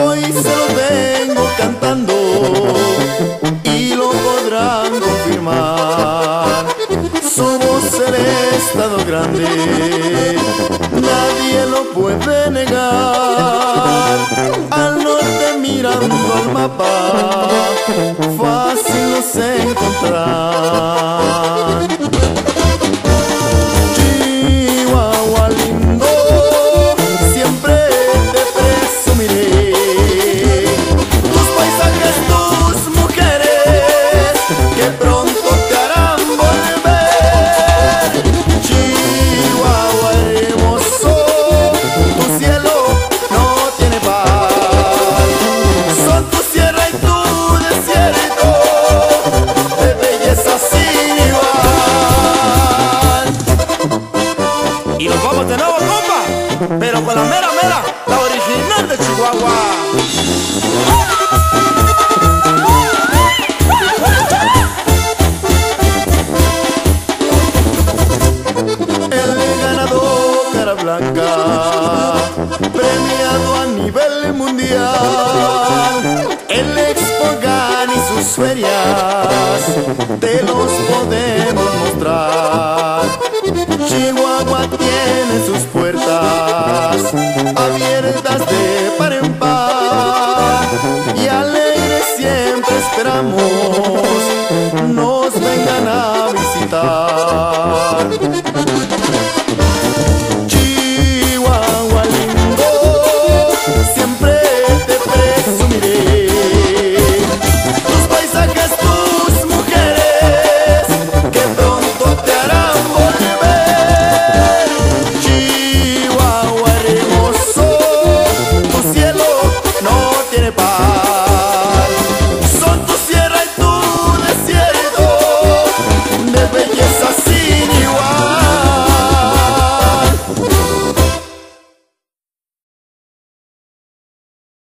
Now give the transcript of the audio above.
Hoy se los vengo cantando grande, nadie lo puede negar. Al norte mirando al mapa, fácil los encontrar. de nuevo compa, pero con la mera mera, la original de Chihuahua. El ganador cara blanca, premiado a nivel mundial, el expogan y sus ferias, te los podemos mostrar. Chihuahua tiene esperamos.